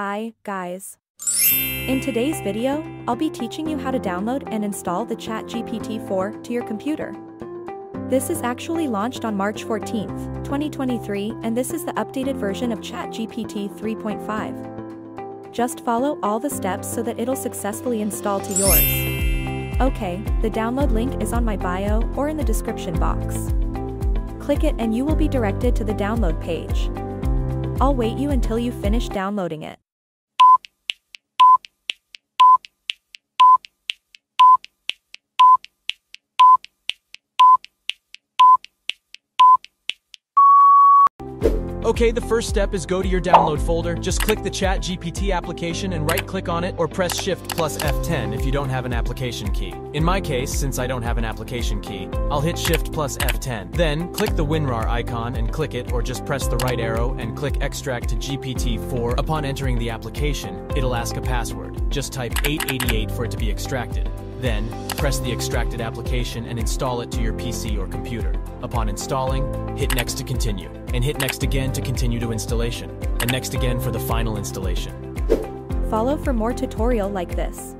Hi, guys. In today's video, I'll be teaching you how to download and install the ChatGPT 4 to your computer. This is actually launched on March 14th, 2023, and this is the updated version of ChatGPT 3.5. Just follow all the steps so that it'll successfully install to yours. Okay, the download link is on my bio or in the description box. Click it and you will be directed to the download page. I'll wait you until you finish downloading it. Okay, the first step is go to your download folder, just click the Chat GPT application and right click on it or press Shift plus F10 if you don't have an application key. In my case, since I don't have an application key, I'll hit Shift plus F10. Then, click the WinRAR icon and click it or just press the right arrow and click Extract to GPT-4. Upon entering the application, it'll ask a password. Just type 888 for it to be extracted. Then, press the extracted application and install it to your PC or computer. Upon installing, hit Next to continue, and hit Next again to continue to installation, and Next again for the final installation. Follow for more tutorial like this.